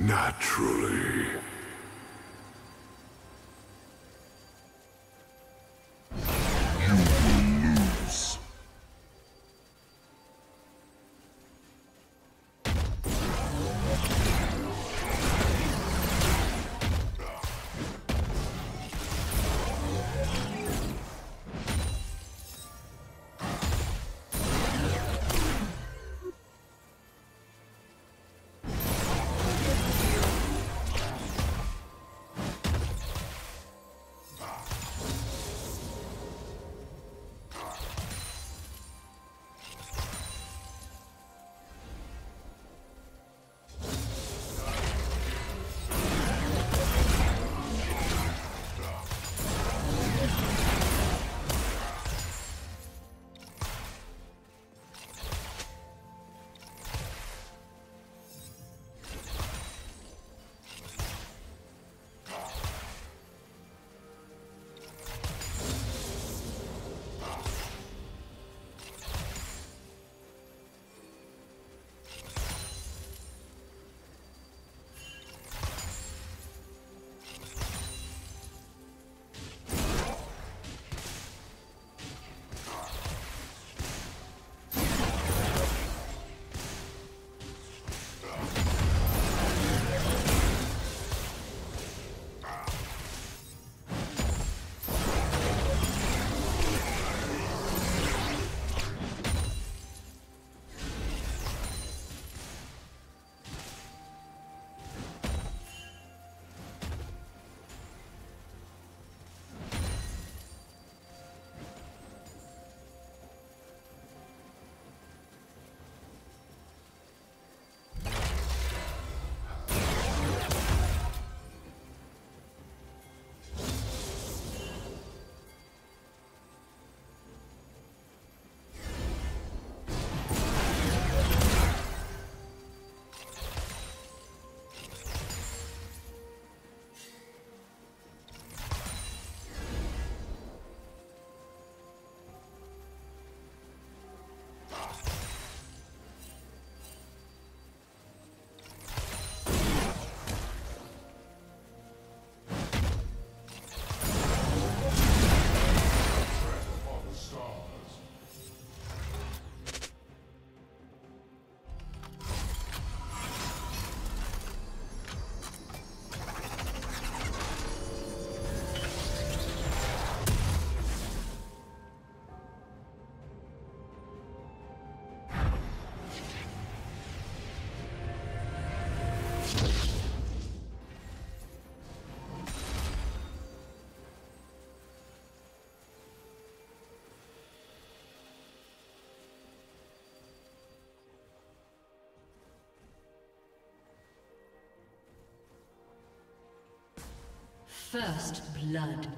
Naturally. First blood.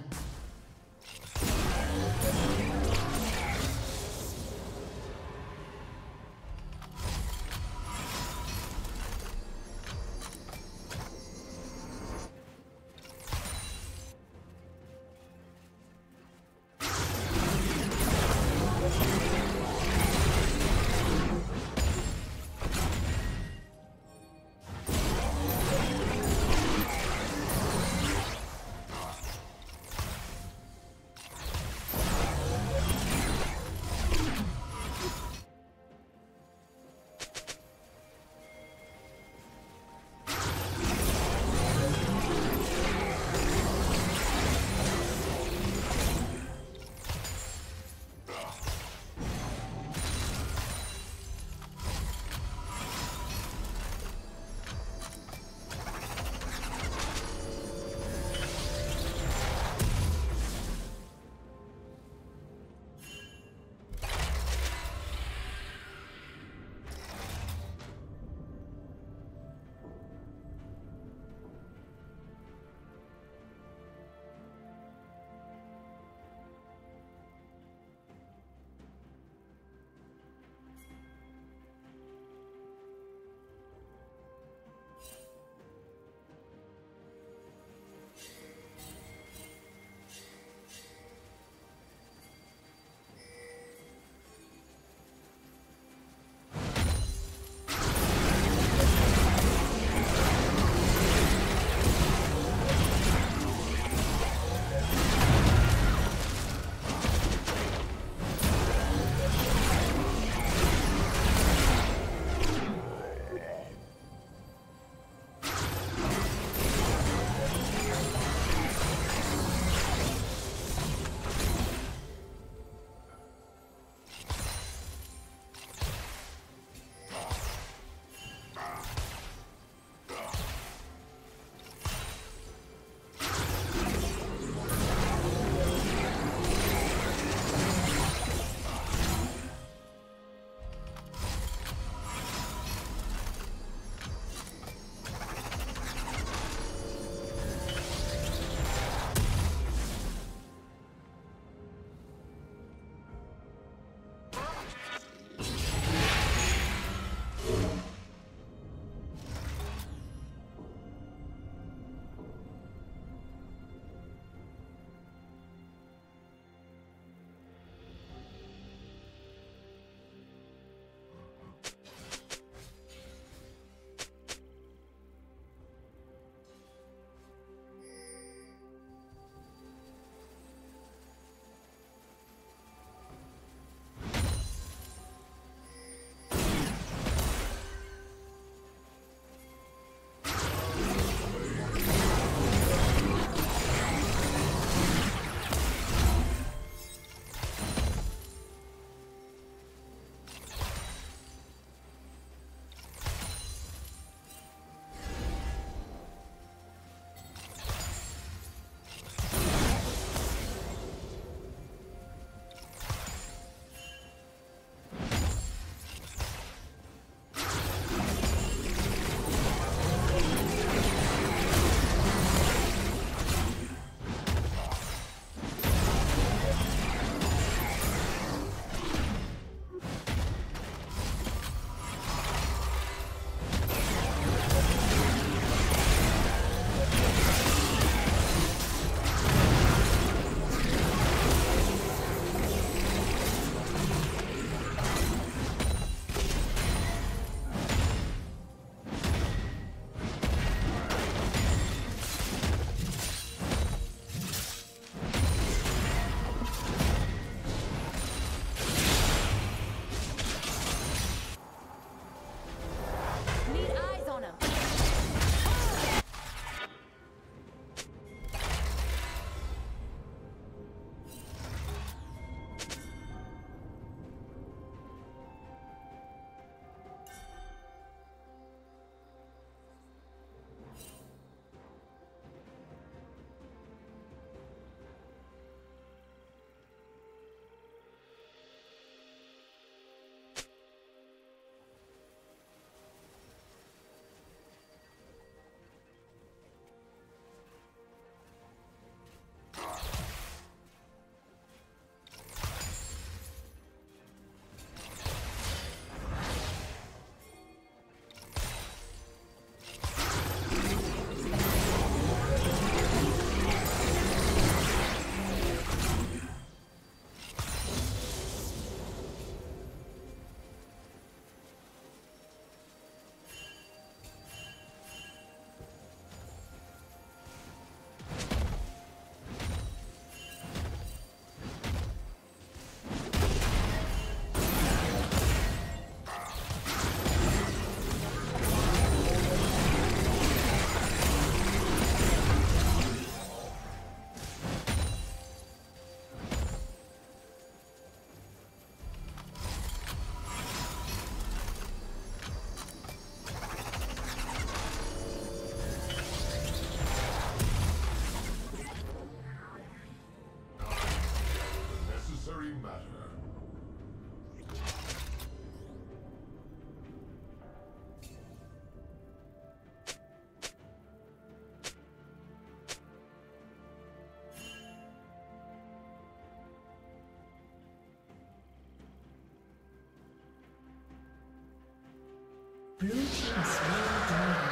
Blue team's really down.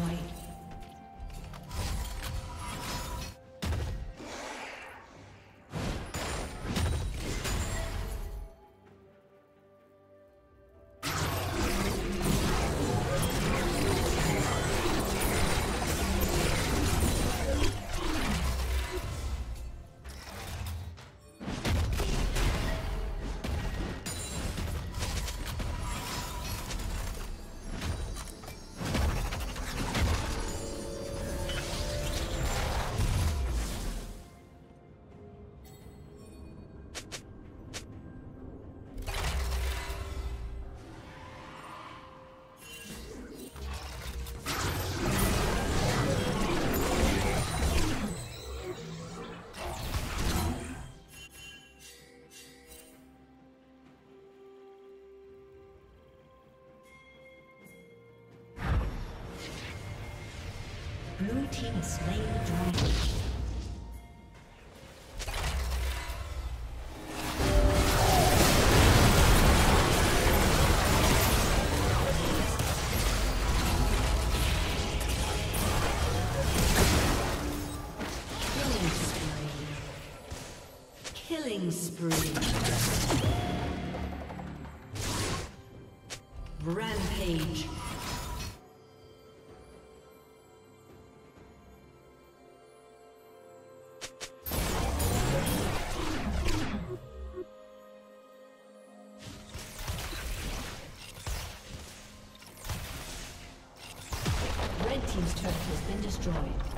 Destroyed. Team has slain the dragon. destroyed.